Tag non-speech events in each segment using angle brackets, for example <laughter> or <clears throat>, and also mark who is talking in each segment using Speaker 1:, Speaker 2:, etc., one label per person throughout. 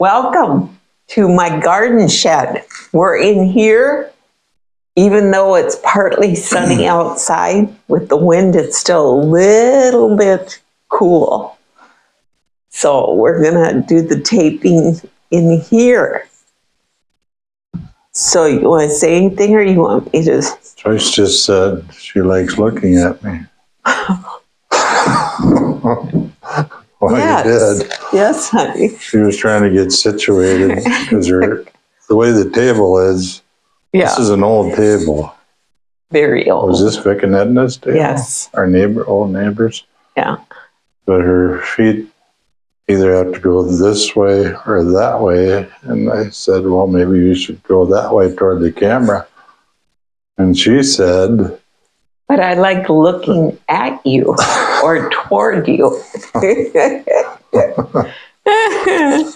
Speaker 1: Welcome to my garden shed. We're in here, even though it's partly sunny <clears throat> outside, with the wind, it's still a little bit cool. So we're gonna do the taping in here. So you wanna say anything or you want me to?
Speaker 2: Joyce just said she likes looking at me. <laughs> Well,
Speaker 1: Yes.
Speaker 2: you did.
Speaker 1: Yes, honey.
Speaker 2: She was trying to get situated because her, <laughs> the way the table is,
Speaker 1: Yeah,
Speaker 2: this is an old table.
Speaker 1: very old.
Speaker 2: Was this Vic and Edna's table?
Speaker 1: Yes,
Speaker 2: Our neighbor, old neighbors?
Speaker 1: yeah.
Speaker 2: But her feet either have to go this way or that way. And I said, well, maybe you should go that way toward the camera. And she said,
Speaker 1: But I like looking at you or toward you.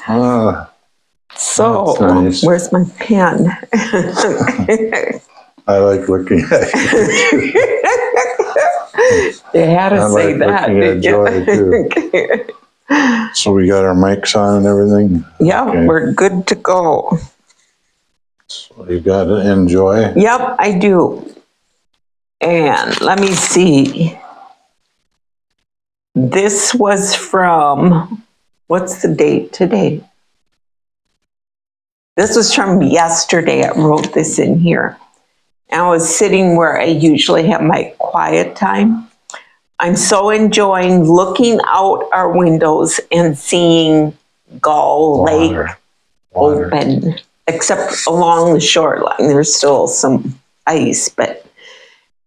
Speaker 2: ah, <laughs>
Speaker 1: so,
Speaker 2: nice.
Speaker 1: where's my pen? <laughs>
Speaker 2: I like looking at you. <laughs>
Speaker 1: you had to
Speaker 2: I
Speaker 1: say
Speaker 2: like
Speaker 1: that, did you?
Speaker 2: So we got our mics on and everything.
Speaker 1: yeah,
Speaker 2: Okay.
Speaker 1: we're good to go.
Speaker 2: So you got to enjoy.
Speaker 1: Yep, I do. And let me see. This was from, what's the date today? This was from yesterday. I wrote this in here. And I was sitting where I usually have my quiet time. I'm so enjoying looking out our windows and seeing Gull Lake
Speaker 2: Water. Water.
Speaker 1: open, except along the shoreline. There's still some ice, but.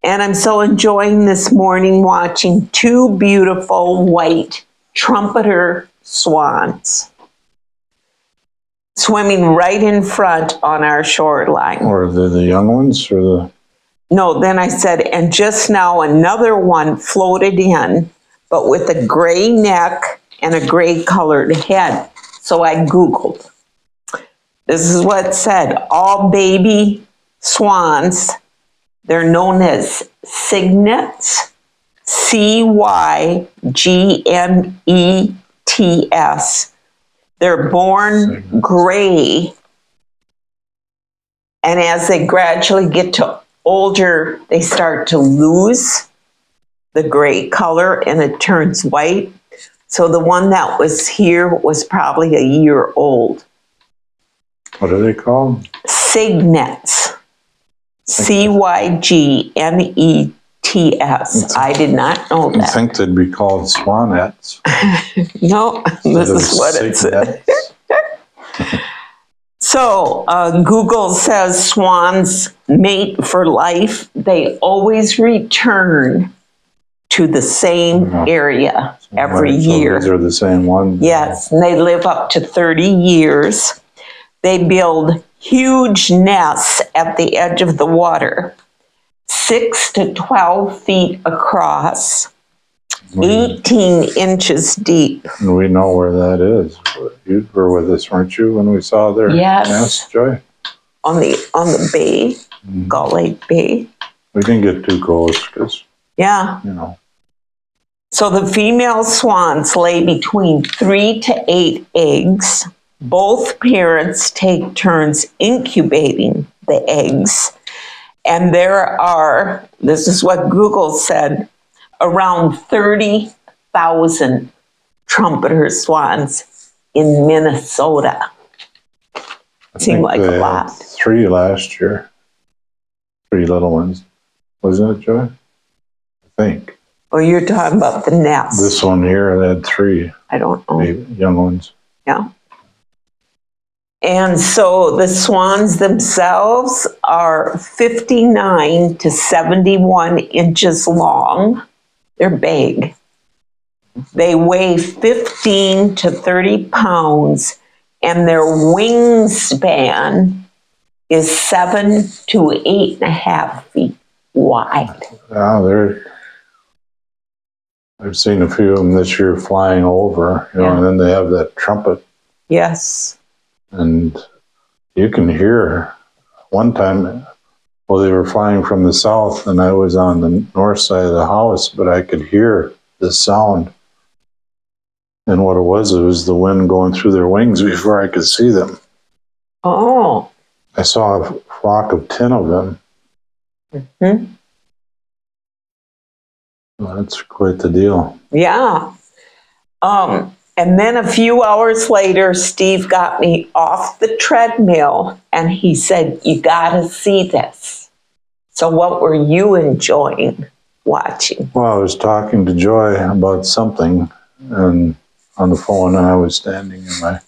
Speaker 1: And I'm so enjoying this morning watching two beautiful white trumpeter swans swimming right in front on our shoreline.
Speaker 2: Or the, the young ones or the,
Speaker 1: No, then I said, and just now another one floated in, but with a gray neck and a gray colored head. So I Googled. This is what said all baby swans, they're known as cygnets, C Y G N E T S. They're born gray and as they gradually get to older, they start to lose the gray color and it turns white. So the one that was here was probably a year old.
Speaker 2: what are they called?
Speaker 1: Cygnets. C Y G N E T S. I did not know
Speaker 2: You
Speaker 1: that.
Speaker 2: think they'd be called swanettes? <laughs>
Speaker 1: No, this is what it said. <laughs> So uh, Google says swans mate for life. They always return to the same
Speaker 2: Mhm.
Speaker 1: area every
Speaker 2: Right, so
Speaker 1: year.
Speaker 2: These are the same ones?
Speaker 1: Yes, and they live up to 30 years. They build huge nests at the edge of the water, six to 12 feet across,
Speaker 2: We,
Speaker 1: 18 inches deep.
Speaker 2: we know where that is. You were with us, weren't you, when we saw their
Speaker 1: Yes.
Speaker 2: nest, Joy?
Speaker 1: On the on the bay,
Speaker 2: Mhm.
Speaker 1: Gull Lake Bay.
Speaker 2: We didn't get too close because,
Speaker 1: Yeah.
Speaker 2: you know,
Speaker 1: So the female swans lay between three to eight eggs. Both parents take turns incubating the eggs. And there are, this is what Google said, around 30,000 trumpeter swans in Minnesota. Seemed like a lot.
Speaker 2: Three last year. Three little ones. Wasn't it, Joy? I think.
Speaker 1: Well, you're talking about the nest.
Speaker 2: This one here, had three
Speaker 1: I don't know.
Speaker 2: baby, young ones.
Speaker 1: Yeah. And so the swans themselves are 59 to 71 inches long. They're big. They weigh 15 to 30 pounds, and their wingspan is seven to eight and a half feet wide.
Speaker 2: Yeah, they're. I've seen a few of them this year flying over, you know,
Speaker 1: Yeah.
Speaker 2: and then they have that trumpet,
Speaker 1: Yes.
Speaker 2: And you can hear. One time, well, they were flying from the south, and I was on the north side of the house, but I could hear the sound And what it was, it was the wind going through their wings before I could see them.
Speaker 1: Oh,
Speaker 2: I saw a flock of 10 of them.
Speaker 1: Hmm.
Speaker 2: Well, That's quite the deal.
Speaker 1: yeah. Um, and then a few hours later, Steve got me off the treadmill and he said, You gotta see this. So, what were you enjoying watching?
Speaker 2: Well, I was talking to Joy about something and on the phone, and I was standing in my,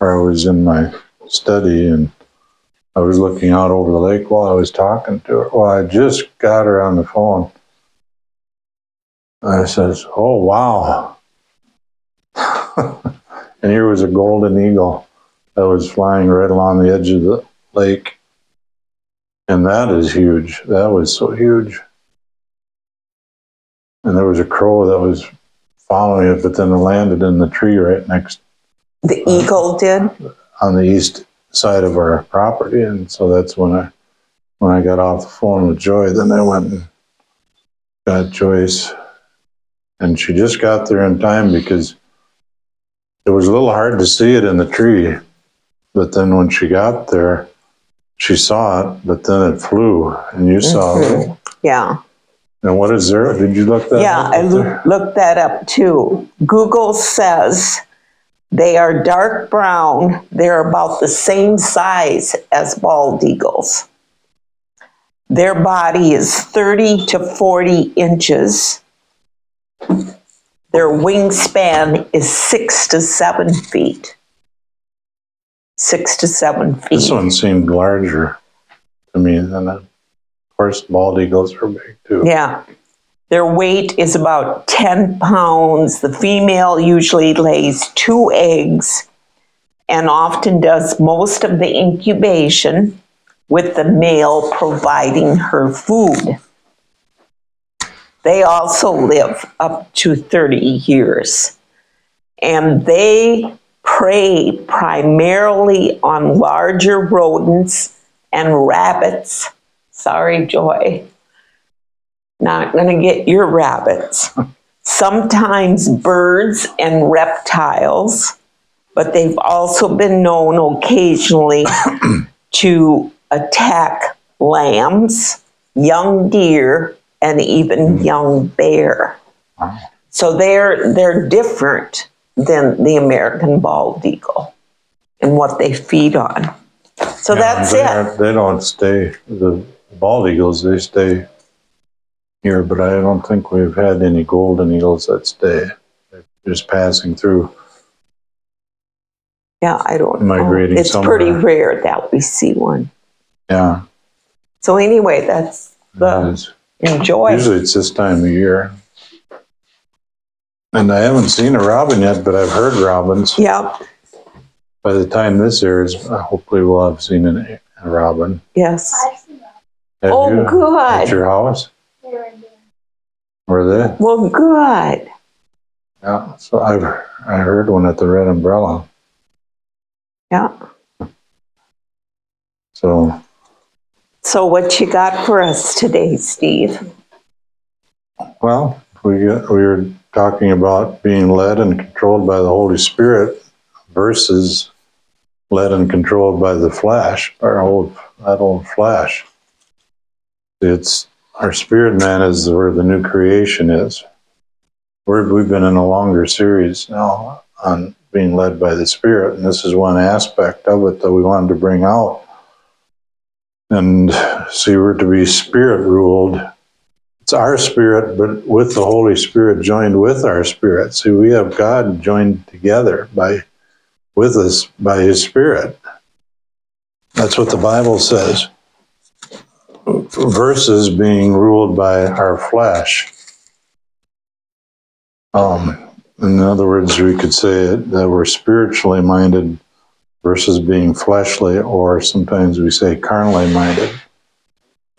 Speaker 2: or I was in my study, and I was looking out over the lake while I was talking to her. Well, I just got her on the phone. I says, "Oh wow!" <laughs> and here was a golden eagle that was flying right along the edge of the lake, and that is huge. That was so huge and there was a crow that was following it, but then it landed in the tree right next
Speaker 1: The uh, eagle did?
Speaker 2: on the east side of our property, and so that's when I when I got off the phone with Joy. Then I went and got Joyce, and she just got there in time because it was a little hard to see it in the tree, but then when she got there, she saw it, but then it flew, and you saw it.
Speaker 1: Yeah.
Speaker 2: And what is there? Did you look that?
Speaker 1: Yeah,
Speaker 2: up
Speaker 1: I
Speaker 2: there?
Speaker 1: looked that up too. Google says they are dark brown. They're about the same size as bald eagles. Their body is 30 to 40 inches. Their wingspan is six to seven feet. Six to seven feet.
Speaker 2: This one seemed larger to me than that. Of course, bald eagles are big too.
Speaker 1: Yeah. Their weight is about 10 pounds. The female usually lays two eggs and often does most of the incubation, with the male providing her food. They also live up to 30 years. And they prey primarily on larger rodents and rabbits. Sorry, Joy not going to get your rabbits. <laughs> Sometimes birds and reptiles, but they've also been known occasionally <clears throat> to attack lambs, young deer, and even mm-hmm. young bear. So they're they're different than the American bald eagle and what they feed on. So that's
Speaker 2: they
Speaker 1: it.
Speaker 2: They don't stay, the bald eagles, they stay here, but I don't think we've had any golden eagles that stay. They're just passing through.
Speaker 1: Yeah, I don't know.
Speaker 2: Migrating
Speaker 1: It's pretty rare that we see one.
Speaker 2: Yeah.
Speaker 1: So anyway, that's the. Enjoy.
Speaker 2: Usually it's this time of year. And I haven't seen a robin yet, but I've heard robins.
Speaker 1: Yeah,
Speaker 2: By the time this airs, hopefully we'll have seen an, a robin.
Speaker 1: yes.
Speaker 3: I've seen that.
Speaker 2: Have
Speaker 1: Oh,
Speaker 2: you?
Speaker 1: good.
Speaker 2: At your house? Were they?
Speaker 1: Well, good.
Speaker 2: Yeah. So I've I heard one at the Red Umbrella.
Speaker 1: Yeah.
Speaker 2: So
Speaker 1: So what you got for us today, Steve?
Speaker 2: well, we we were talking about being led and controlled by the Holy Spirit versus led and controlled by the flesh, our old that old flesh. It's our spirit man is where the new creation is. We're, we've been in a longer series now on being led by the Spirit, and this is one aspect of it that we wanted to bring out. And see, we're to be spirit ruled. It's our spirit, but with the Holy Spirit joined with our spirit. See, we have God joined together by with us by His Spirit. That's what the Bible says. Versus being ruled by our flesh. Um, in other words, we could say that we're spiritually minded versus being fleshly, or sometimes we say carnally minded.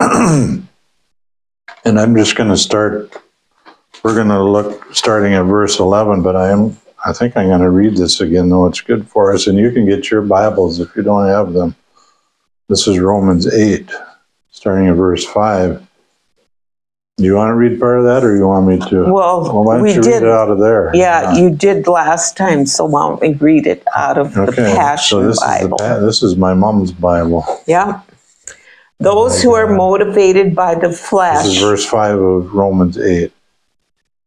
Speaker 2: <clears throat> and I'm just going to start. We're going to look starting at verse 11, but I am. I think I'm going to read this again, though it's good for us. And you can get your Bibles if you don't have them. This is Romans 8, starting at verse 5. Do you want to read part of that or you want me to?
Speaker 1: Well,
Speaker 2: why don't
Speaker 1: we
Speaker 2: you
Speaker 1: did-
Speaker 2: read it out of there?
Speaker 1: Yeah, you did last time, so why don't we read it out of the
Speaker 2: Okay, so
Speaker 1: Passion
Speaker 2: this is the
Speaker 1: Bible?
Speaker 2: pa- This is my mom's Bible.
Speaker 1: Yeah. Those who are oh, motivated by the
Speaker 2: This is
Speaker 1: flesh,
Speaker 2: verse 5 of Romans 8.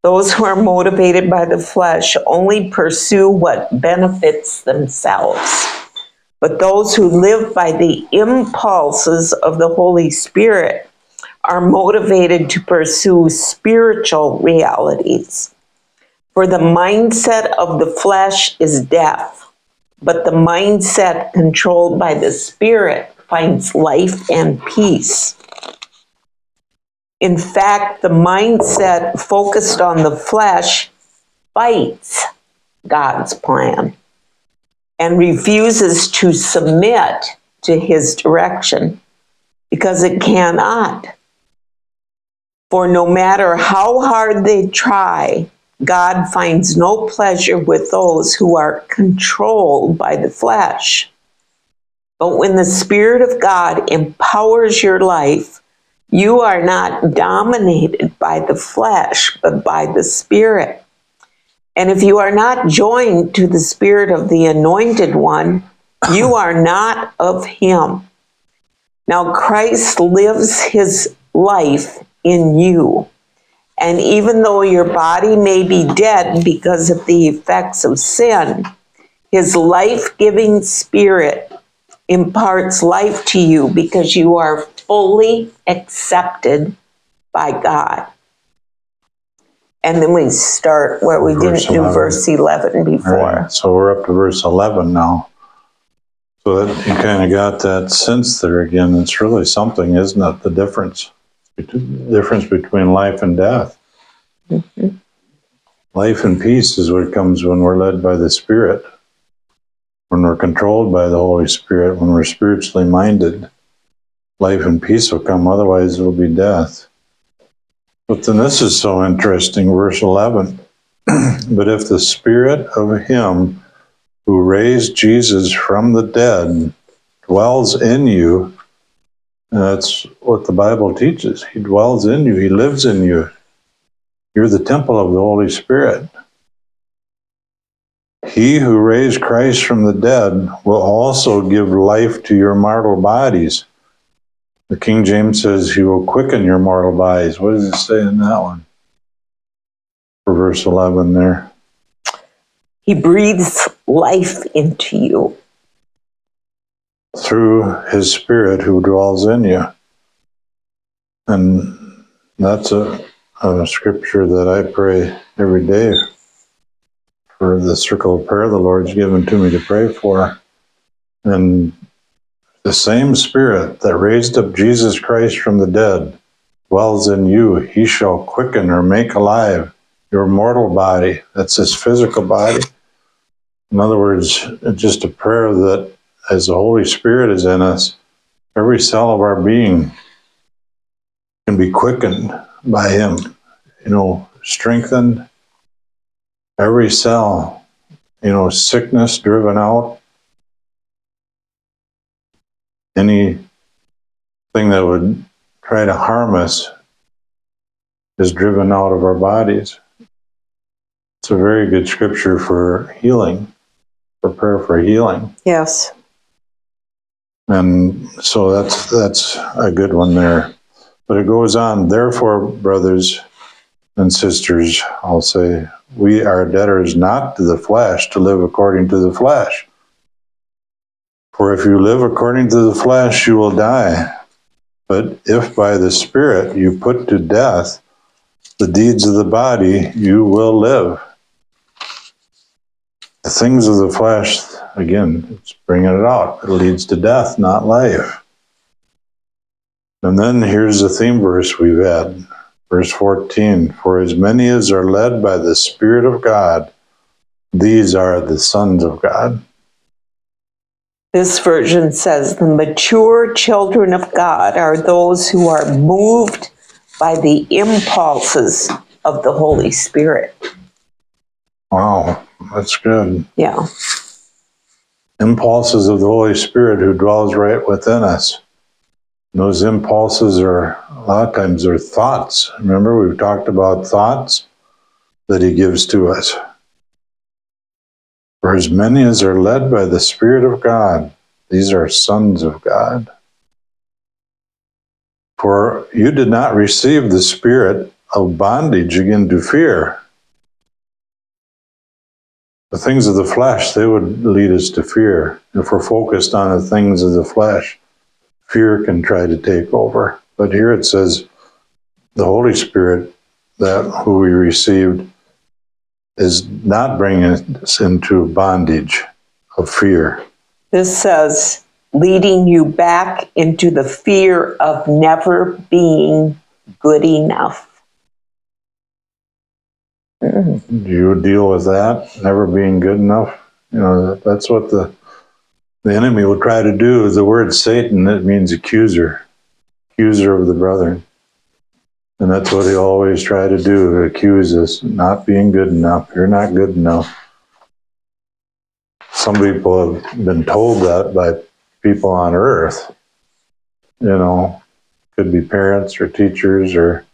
Speaker 1: those who are motivated by the flesh only pursue what benefits themselves. But those who live by the impulses of the Holy Spirit are motivated to pursue spiritual realities. For the mindset of the flesh is death, but the mindset controlled by the Spirit finds life and peace. In fact, the mindset focused on the flesh fights God's plan and refuses to submit to his direction because it cannot. For no matter how hard they try, God finds no pleasure with those who are controlled by the flesh. But when the Spirit of God empowers your life, you are not dominated by the flesh, but by the Spirit. And if you are not joined to the Spirit of the Anointed One, you <coughs> are not of Him. Now, Christ lives His life in you. And even though your body may be dead because of the effects of sin, His life giving Spirit imparts life to you because you are fully accepted by God. And then we start where we
Speaker 2: Verse
Speaker 1: didn't do verse 11 before.
Speaker 2: right, so we're up to verse 11 now. So that you kind of got that sense there again. It's really something, isn't it? The difference, difference between life and death. Mm-hmm. Life and peace is what comes when we're led by the Spirit, when we're controlled by the Holy Spirit, when we're spiritually minded. Life and peace will come, otherwise, it will be death. But then this is so interesting, verse 11. <clears throat> But if the spirit of him who raised Jesus from the dead dwells in you, and that's what the Bible teaches. He dwells in you, he lives in you. You're the temple of the Holy Spirit. He who raised Christ from the dead will also give life to your mortal bodies. The King James says he will quicken your mortal bodies. What does it say in that one? For verse 11 there.
Speaker 1: He breathes life into you.
Speaker 2: Through his spirit who dwells in you. And that's a, a scripture that I pray every day for the circle of prayer the Lord's given to me to pray for. And the same spirit that raised up Jesus Christ from the dead dwells in you. He shall quicken or make alive your mortal body. That's his physical body. In other words, just a prayer that as the Holy Spirit is in us, every cell of our being can be quickened by Him, you know, strengthened. Every cell, you know, sickness driven out. Anything that would try to harm us is driven out of our bodies. It's a very good scripture for healing, for prayer for healing.
Speaker 1: Yes.
Speaker 2: And so that's that's a good one there. But it goes on, therefore, brothers and sisters, I'll say, we are debtors not to the flesh to live according to the flesh. For if you live according to the flesh, you will die. But if by the Spirit you put to death the deeds of the body, you will live. The things of the flesh, again, it's bringing it out. It leads to death, not life. And then here's the theme verse we've had, verse 14 For as many as are led by the Spirit of God, these are the sons of God.
Speaker 1: This version says the mature children of God are those who are moved by the impulses of the Holy Spirit.
Speaker 2: Wow, that's good.
Speaker 1: Yeah.
Speaker 2: Impulses of the Holy Spirit who dwells right within us. Those impulses are a lot of times they're thoughts. Remember, we've talked about thoughts that He gives to us. For as many as are led by the Spirit of God, these are sons of God. For you did not receive the spirit of bondage again to fear. The things of the flesh, they would lead us to fear. If we're focused on the things of the flesh, fear can try to take over. But here it says the Holy Spirit that who we received is not bringing us into bondage of fear.
Speaker 1: This says, leading you back into the fear of never being good enough.
Speaker 2: Do you deal with that? Never being good enough? You know, that's what the the enemy will try to do. The word Satan, it means accuser, accuser of the brethren. And that's what he always try to do, accuse us, not being good enough. You're not good enough. Some people have been told that by people on earth. You know, could be parents or teachers or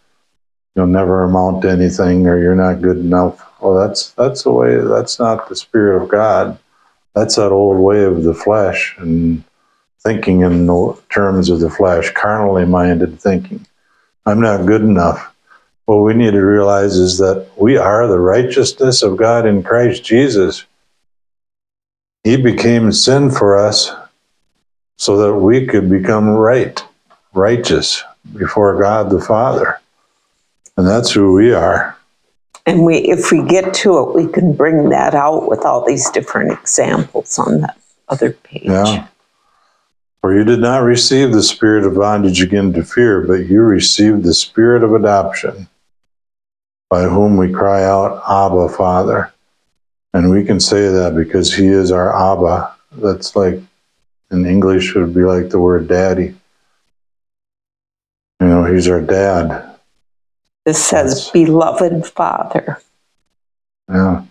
Speaker 2: you'll never amount to anything or you're not good enough. Well, that's that's the way. That's not the spirit of God. That's that old way of the flesh and thinking in the terms of the flesh, carnally minded thinking. I'm not good enough. What we need to realize is that we are the righteousness of God in Christ Jesus. He became sin for us so that we could become right, righteous before God the Father. And that's who we are.
Speaker 1: And we, if we get to it, we can bring that out with all these different examples on that other page.
Speaker 2: Yeah. For you did not receive the spirit of bondage again to fear, but you received the spirit of adoption, by whom we cry out, Abba, Father. And we can say that because he is our Abba. That's like, in English, would be like the word daddy. You know, he's our dad.
Speaker 1: This says, beloved Father.
Speaker 2: Yeah.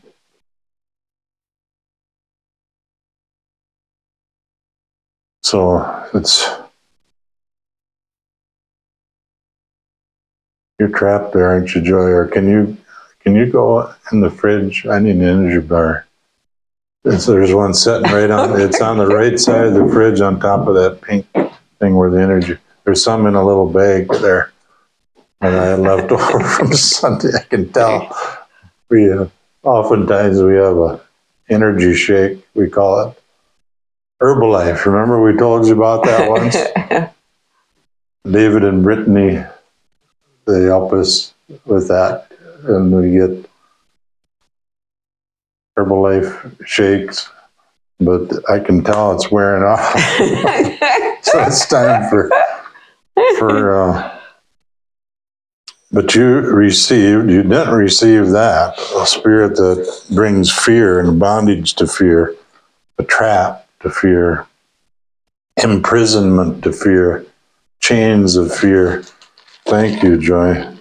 Speaker 2: So it's you're trapped there, aren't you, Joy? Or can you can you go in the fridge? I need an energy bar. It's, there's one sitting right on. <laughs> It's on the right side of the fridge, on top of that pink thing where the energy. There's some in a little bag there, and I left over from Sunday. I can tell. We uh, oftentimes we have a energy shake. We call it Herbalife. Remember we told you about that once? <laughs> David and Brittany, they help us with that, and we get Herbalife shakes. But I can tell it's wearing off, <laughs> so it's time for for. Uh, but you received, you didn't receive that a spirit that brings fear and bondage to fear, a trap to fear, imprisonment to fear, chains of fear. Thank you, Joy.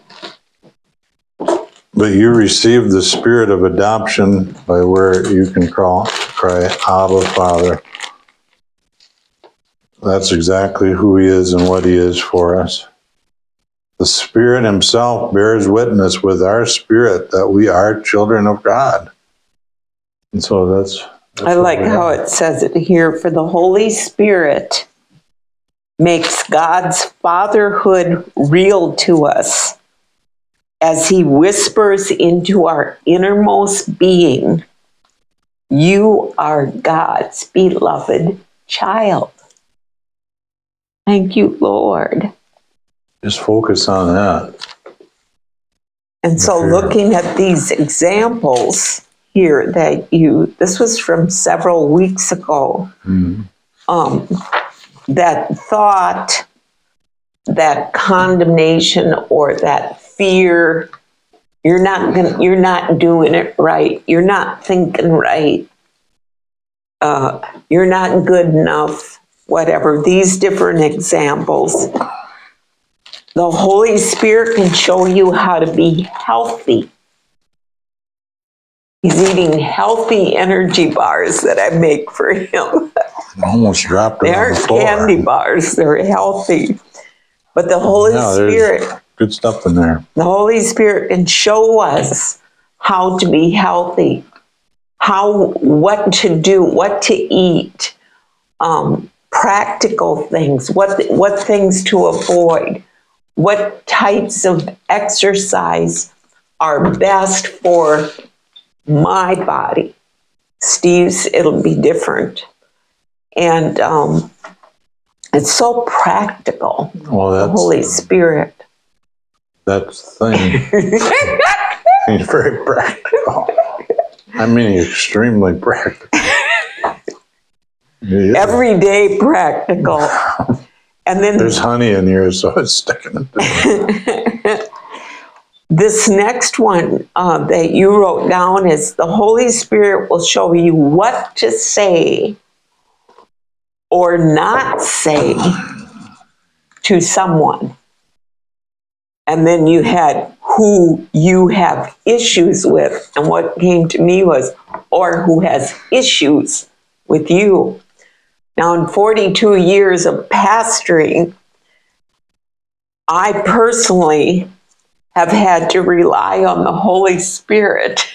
Speaker 2: But you received the spirit of adoption by where you can call, cry, Abba, Father. That's exactly who He is and what He is for us. The Spirit Himself bears witness with our spirit that we are children of God. And so that's. that's
Speaker 1: I like how it says it here for the Holy Spirit makes God's fatherhood real to us as he whispers into our innermost being, You are God's beloved child. Thank you, Lord.
Speaker 2: Just focus on that.
Speaker 1: And so,
Speaker 2: Okay.
Speaker 1: looking at these examples here that you, this was from several weeks ago, um, that thought, that condemnation, or that fear, you're not gonna, you're not doing it right, you're not thinking right, uh, you're not good enough, whatever. These different examples. The Holy Spirit can show you how to be healthy. He's eating healthy energy bars that I make for him.
Speaker 2: I almost dropped it
Speaker 1: They
Speaker 2: on the
Speaker 1: candy bars, they're healthy. But the Holy
Speaker 2: Yeah,
Speaker 1: Spirit,
Speaker 2: Good stuff in there.
Speaker 1: the Holy Spirit can show us how to be healthy, how, what to do, what to eat, um, practical things, what, what things to avoid, what types of exercise are best for my body. Steve's, it'll be different. And um, it's so practical,
Speaker 2: Well,
Speaker 1: the Holy Spirit.
Speaker 2: that's the thing. <laughs> He's very practical. I mean, extremely practical. <laughs>
Speaker 1: Everyday practical. <laughs> And then
Speaker 2: There's honey in here, so it's sticking. <laughs>
Speaker 1: This next one uh, that you wrote down is the Holy Spirit will show you what to say or not say to someone. And then you had who you have issues with. And what came to me was, or who has issues with you. Now, in 42 years of pastoring, I personally have had to rely on the Holy Spirit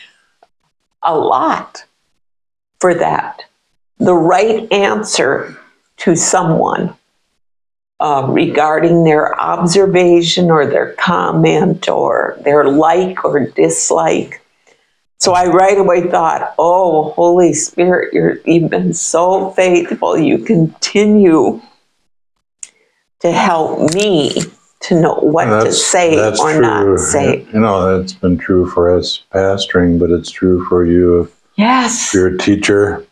Speaker 1: <laughs> a lot for that. The right answer to someone uh, regarding their observation or their comment or their like or dislike. So I right away thought, oh, Holy Spirit, you're, you've been so faithful. You continue to help me to know what to say or
Speaker 2: true.
Speaker 1: not say.
Speaker 2: You know, that's been true for us pastoring, but it's true for you if
Speaker 1: Yes.
Speaker 2: you're a teacher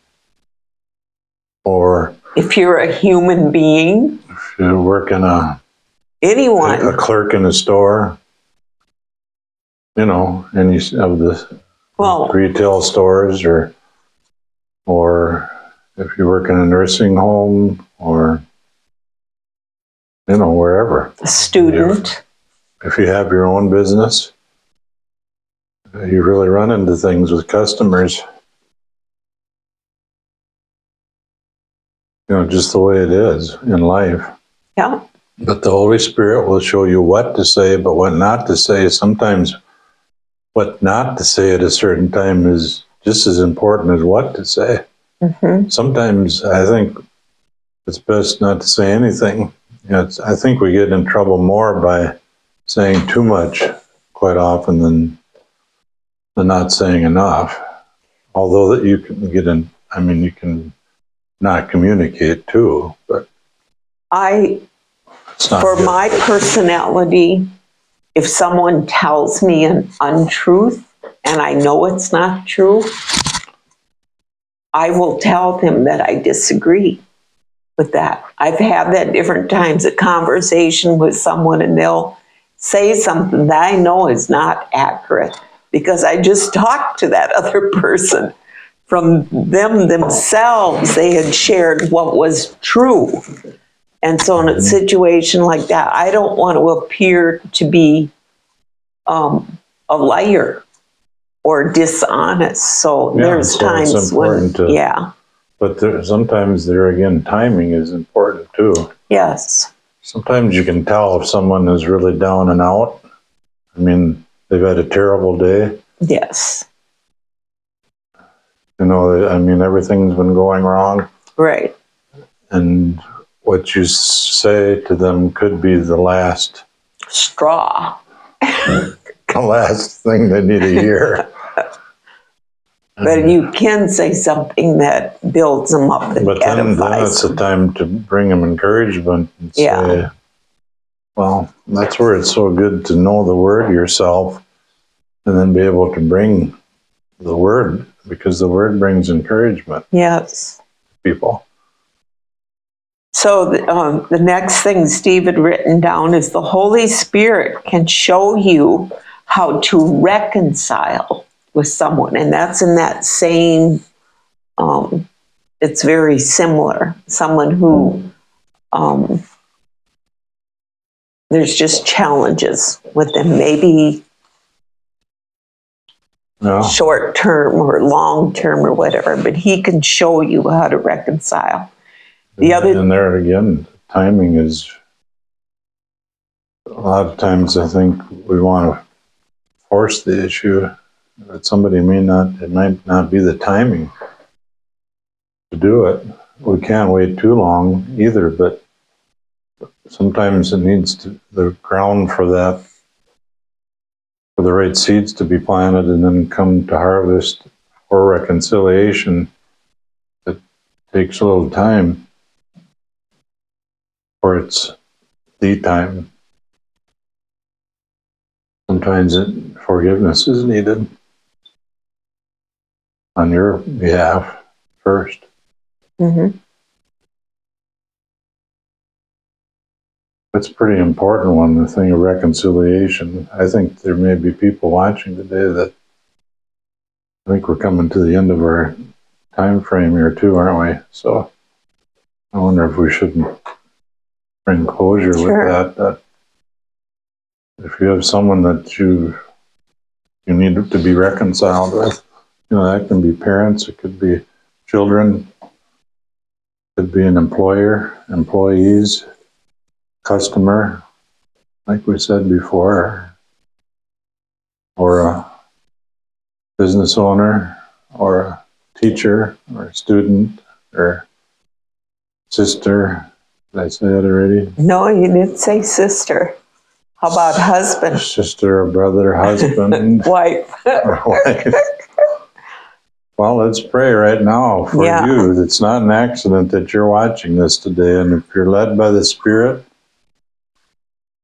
Speaker 2: or
Speaker 1: If you're a human being,
Speaker 2: if you work in a, anyone a
Speaker 1: anyone,
Speaker 2: clerk in a store, you know, any of the
Speaker 1: well,
Speaker 2: retail stores or or if you work in a nursing home or you know wherever.
Speaker 1: A student,
Speaker 2: if you have your own business you really run into things with customers. You know just the way it is in life.
Speaker 1: Yeah,
Speaker 2: but the holy spirit will show you what to say but what not to say. Sometimes what not to say at a certain time is just as important as what to say
Speaker 1: hmm
Speaker 2: sometimes I think it's best not to say anything. You know, I think we get in trouble more by saying too much quite often than than not saying enough. Although that you can get in, I mean, you can not communicate too, but
Speaker 1: I for
Speaker 2: good.
Speaker 1: my personality, if someone tells me an untruth and I know it's not true, I will tell them that I disagree with that. I've had that different times, a conversation with someone, and they'll say something that I know is not accurate because I just talked to that <laughs> other person. From them themselves, they had shared what was true. And so, in a situation like that, I don't want to appear to be um, a liar or dishonest. So
Speaker 2: Yeah,
Speaker 1: there's
Speaker 2: so
Speaker 1: times when,
Speaker 2: to-
Speaker 1: yeah,
Speaker 2: But there, sometimes there again, timing is important too.
Speaker 1: yes,
Speaker 2: Sometimes you can tell if someone is really down and out. I mean, they've had a terrible day.
Speaker 1: yes,
Speaker 2: You know, I mean, everything's been going wrong.
Speaker 1: right,
Speaker 2: and what you say to them could be the last
Speaker 1: straw. <laughs>
Speaker 2: the last thing they need to hear.
Speaker 1: But you can say something that builds them up and
Speaker 2: but then, then it's a
Speaker 1: them.
Speaker 2: time to bring them encouragement and say,
Speaker 1: Yeah.
Speaker 2: well, that's where it's so good to know the word yourself and then be able to bring the word because the word brings encouragement
Speaker 1: Yes.
Speaker 2: people.
Speaker 1: So the, um, the next thing Steve had written down is the Holy Spirit can show you how to reconcile with someone, and that's in that same. Um, it's very similar. Someone who um, there's just challenges with them, maybe
Speaker 2: Yeah.
Speaker 1: short term or long term or whatever, but he can show you how to reconcile. The other
Speaker 2: and there again, timing is a lot of times I think we want to force the issue, but somebody may not, it might not be the timing to do it. We can't wait too long either, but sometimes it needs to, the ground for that, for the right seeds to be planted and then come to harvest or reconciliation. It takes a little time, or it's the time. Sometimes it, forgiveness is needed on your behalf first.
Speaker 1: mm-hmm.
Speaker 2: That's a pretty important one, the thing of reconciliation. I think there may be people watching today that I think we're coming to the end of our time frame here too, aren't we? So I wonder if we shouldn't bring closure
Speaker 1: Sure.
Speaker 2: with that. That if you have someone that you you need to be reconciled with, you know, that can be parents, it could be children, it could be an employer, employees, customer, like we said before, or a business owner, or a teacher, or a student, or sister. Did I say that already?
Speaker 1: No, you didn't say sister. How about husband,
Speaker 2: Sister, or brother, husband, <laughs>
Speaker 1: wife? <laughs>
Speaker 2: or wife. Well, let's pray right now for
Speaker 1: Yeah.
Speaker 2: you. It's not an accident that you're watching this today. And if you're led by the Spirit,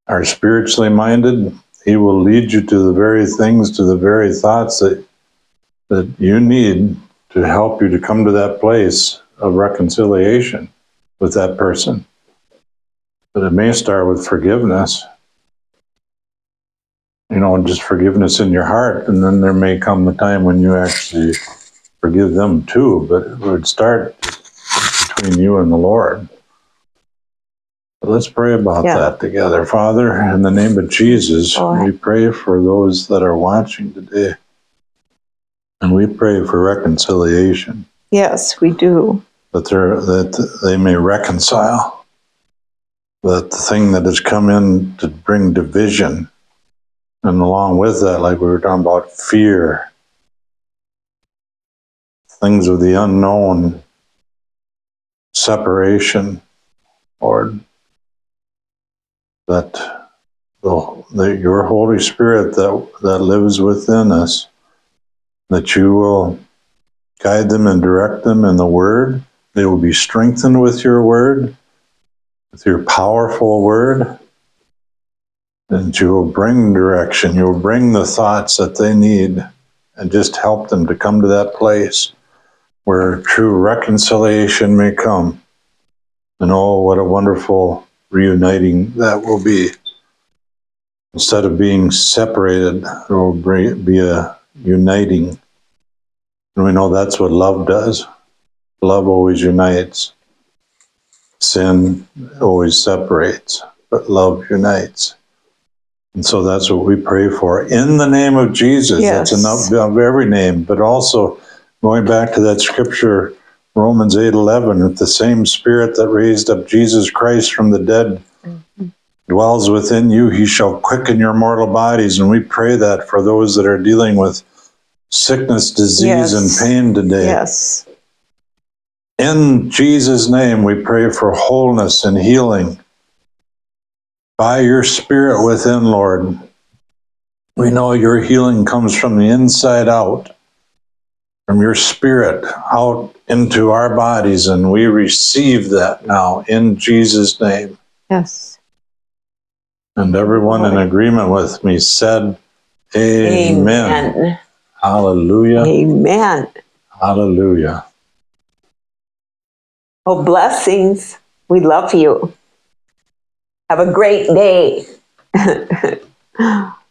Speaker 2: are spiritually minded, He will lead you to the very things, to the very thoughts that that you need to help you to come to that place of reconciliation with that person. But it may start with forgiveness. You know, just forgiveness in your heart, and then there may come the time when you actually forgive them too, but it would start between you and the Lord. But let's pray about
Speaker 1: Yeah.
Speaker 2: that together. Father, in the name of Jesus,
Speaker 1: Lord.
Speaker 2: we pray for those that are watching today. And we pray for reconciliation,
Speaker 1: Yes, we do.
Speaker 2: that, that they may reconcile. That the thing that has come in to bring division, and along with that, like we were talking about, fear, things of the unknown, separation, Lord, that the, the, your Holy Spirit that, that lives within us, that you will guide them and direct them in the Word. They will be strengthened with your Word, with your powerful Word, and you will bring direction. You will bring the thoughts that they need and just help them to come to that place where true reconciliation may come. And oh, what a wonderful reuniting that will be. Instead of being separated, there will be a uniting. And we know that's what love does. Love always unites. Sin always separates, but love unites. And so that's what we pray for in the name of Jesus.
Speaker 1: Yes.
Speaker 2: That's enough of every name, but also going back to that scripture, Romans 8 11, that the same spirit that raised up Jesus Christ from the dead mm-hmm. dwells within you. He shall quicken your mortal bodies. And we pray that for those that are dealing with sickness, disease,
Speaker 1: Yes.
Speaker 2: and pain today.
Speaker 1: Yes.
Speaker 2: In Jesus' name, we pray for wholeness and healing. By your Spirit within, Lord, we know your healing comes from the inside out, from your Spirit out into our bodies, and we receive that now in Jesus' name.
Speaker 1: Yes.
Speaker 2: And everyone in agreement with me said, Amen.
Speaker 1: Amen.
Speaker 2: Hallelujah.
Speaker 1: Amen.
Speaker 2: Hallelujah.
Speaker 1: Oh, blessings. We love you. Have a great day. <laughs>